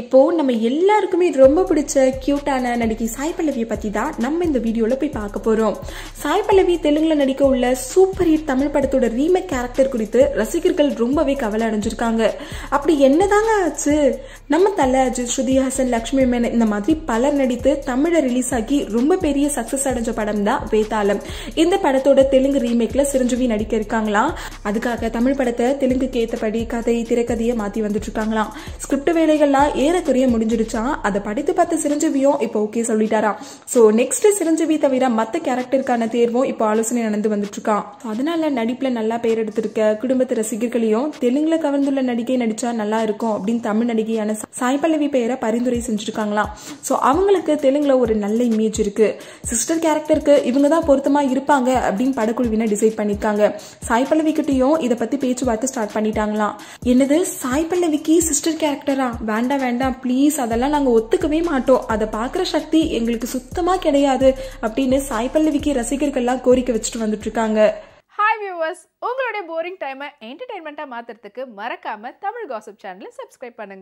இப்போ நம்ம எல்லாருக்குமே ரொம்ப பிடிச்ச கியூட்டான நடிகை சாய் பல்லவியை பத்தி தான் நம்ம இந்த வீடியோல போய் பார்க்க போறோம். சாய் பல்லவி தெலுங்குல நடிக்க உள்ள சூப்பர் ஹிட் தமிழ் படத்தோட ரீமேக் கேரக்டர் குறித்து ரசிகர்கள் ரொம்பவே கவலை அடைஞ்சிருக்காங்க. அப்படி என்னதாங்க ஆச்சு? நம்ம தல அஜித் ஸ்ருதி ஹாசன் லக்ஷ்மி மேனன் இந்த மாதிரி பலர் நடித்து தமிழை ரிலீஸ் ஆகி ரொம்ப பெரிய சக்சஸ் அடைஞ்ச படம் தான் வேதாளம். இந்த படத்தோட தெலுங்கு ரீமேக்ல சிரஞ்சீவி நடிக்க இருக்காங்களா? அதுக்காக தமிழ் படத்தை தெலுங்குக்கு ஏற்றபடி கதை திரைக்கதையை மாத்தி வந்துட்டு இருக்காங்களாம். ஸ்கிரிப்ட் வேலைகள்லாம் ஏறக்குறைய முடிஞ்சிருச்சா அதை படித்து பார்த்த சிரஞ்சீவியும் இப்போ ஓகே சொல்லிட்டாரா ஸோ நெக்ஸ்ட் சிரஞ்சீவி தவிர மற்ற கேரக்டருக்கான தேர்வும் இப்போ ஆலோசனை நடந்து வந்துட்டு இருக்கான் அதனால நடிப்புல நல்லா பேர் எடுத்திருக்க குடும்பத்து ரசிகர்களையும் தெலுங்குல கவர்ந்துள்ள நடிகை நடிச்சா நல்லா இருக்கும் அப்படின்னு தமிழ் நடிகையான சாய் பல்லவி பெயரை பரிந்துரை செஞ்சிருக்காங்களாம். ஸோ அவங்களுக்கு தெலுங்குல ஒரு நல்ல இமேஜ் இருக்கு. சிஸ்டர் கேரக்டருக்கு இவங்க தான் பொருத்தமா இருப்பாங்க அப்படின்னு படக்குழுவினர் டிசைட் பண்ணிருக்காங்க. சாய் பல்லவி கிட்டயும் இதை பத்தி பேச்சுவார்த்தை ஸ்டார்ட் பண்ணிட்டாங்களாம். என்னது? சாய் பல்லவிக்கு சிஸ்டர் கேரக்டரா வேண்டாம் வேண்டாம் ப்ளீஸ் அதெல்லாம் நாங்க ஒத்துக்கவே மாட்டோம். அதை பார்க்குற சக்தி எங்களுக்கு சுத்தமா கிடையாது அப்படின்னு சாய் பல்லவிக்கு ரசிகர்கள்லாம் கோரிக்கை வச்சுட்டு வந்துட்டு இருக்காங்க. ஹாய் வியூவர்ஸ் உங்களுடைய போரிங் டைமை என்டர்டைன்மெண்ட்டாக மாற்றுறதுக்கு மறக்காமல் தமிழ் காசப் சேனலை சப்ஸ்கிரைப் பண்ணுங்க.